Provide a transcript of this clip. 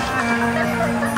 Bye.